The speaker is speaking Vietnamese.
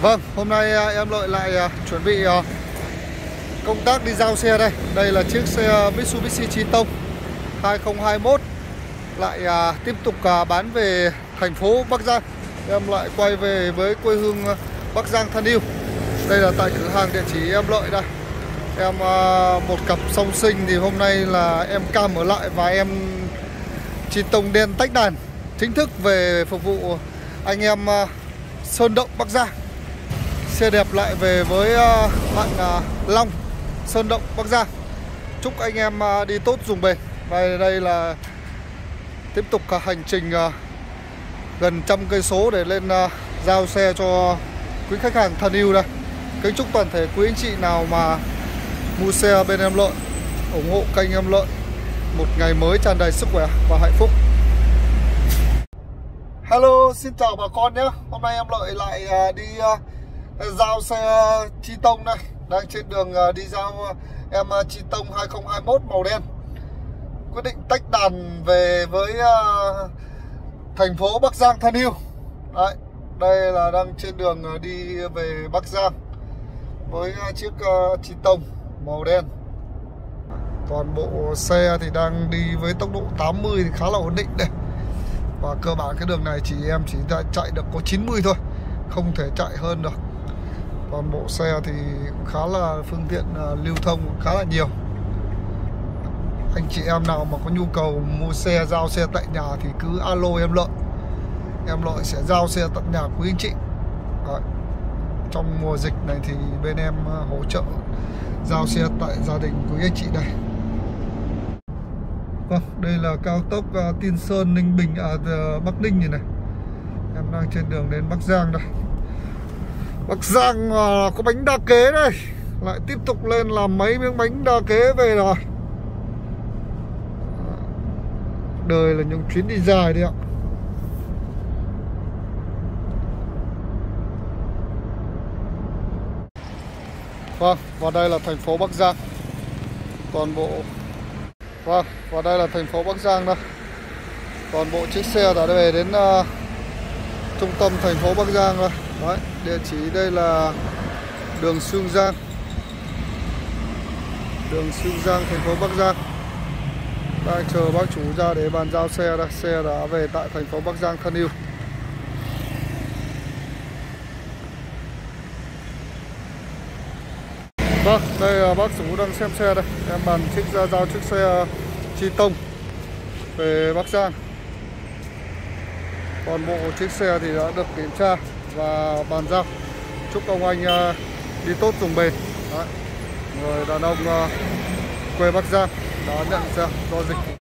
Vâng, hôm nay à, em Lợi lại à, chuẩn bị à, công tác đi giao xe đây. Đây là chiếc xe Mitsubishi Triton 2021 Lại tiếp tục bán về thành phố Bắc Giang. Em lại quay về với quê hương Bắc Giang Thân Yêu. Đây là tại cửa hàng địa chỉ em Lợi đây. Em một cặp song sinh thì hôm nay là em cam ở lại và em Triton đen tách đàn. Chính thức về phục vụ anh em Sơn Động Bắc Giang. Xe đẹp lại về với ờ, bạn ờ, Long Sơn Động Bắc Giang. Chúc anh em ờ, đi tốt dùng bền. Và đây là tiếp tục cả hành trình gần trăm cây số để lên giao xe cho quý khách hàng thân yêu đây. Kính chúc toàn thể quý anh chị nào mà mua xe bên em lợi ủng hộ kênh em lợi một ngày mới tràn đầy sức khỏe và hạnh phúc. Hello, xin chào bà con nhé. Hôm nay em lợi lại đi giao xe chi tông đây. Đang trên đường à, đi giao à, em à, chi tông 2021 màu đen. Quyết định tách đàn về với thành phố Bắc Giang Thân Yêu. Đấy, đây là đang trên đường đi về Bắc Giang với chiếc chi tông màu đen. Toàn bộ xe thì đang đi với tốc độ 80 thì khá là ổn định đây. Và cơ bản cái đường này chỉ em chỉ chạy được có 90 thôi không thể chạy hơn được toàn bộ xe thì khá là phương tiện à, lưu thông khá là nhiều. Anh chị em nào mà có nhu cầu mua xe giao xe tại nhà thì cứ alo em lợi. Em lợi sẽ giao xe tận nhà quý anh chị. Đấy. trong mùa dịch này thì bên em à, hỗ trợ giao xe tại gia đình quý anh chị đây. Vâng, đây là cao tốc uh, Tiên Sơn Ninh Bình à, Bắc Ninh như này. Em đang trên đường đến Bắc Giang đây. Bắc Giang à, có bánh đa kế đây. Lại tiếp tục lên làm mấy miếng bánh đa kế về rồi. Đời là những chuyến đi dài đi ạ. Vâng, và đây là thành phố Bắc Giang. Toàn bộ Vâng, và đây là thành phố Bắc Giang đây Toàn bộ chiếc xe đã về đến uh, trung tâm thành phố Bắc Giang rồi Đấy, địa chỉ đây là đường Sương Giang. Đường Sương Giang, thành phố Bắc Giang. Đang chờ bác chủ ra để bàn giao xe đây Xe đã về tại thành phố Bắc Giang thân yêu. Vâng, đây là bác chủ đang xem xe đây. Em bàn chiếc ra giao chiếc xe ờ, Chi Tông Về Bắc Giang. Toàn bộ chiếc xe thì đã được kiểm tra và bàn giao. Chúc ông anh à, đi tốt dùng bền. Đấy. người đàn ông à, quê Bắc Giang đã nhận ra do dịch.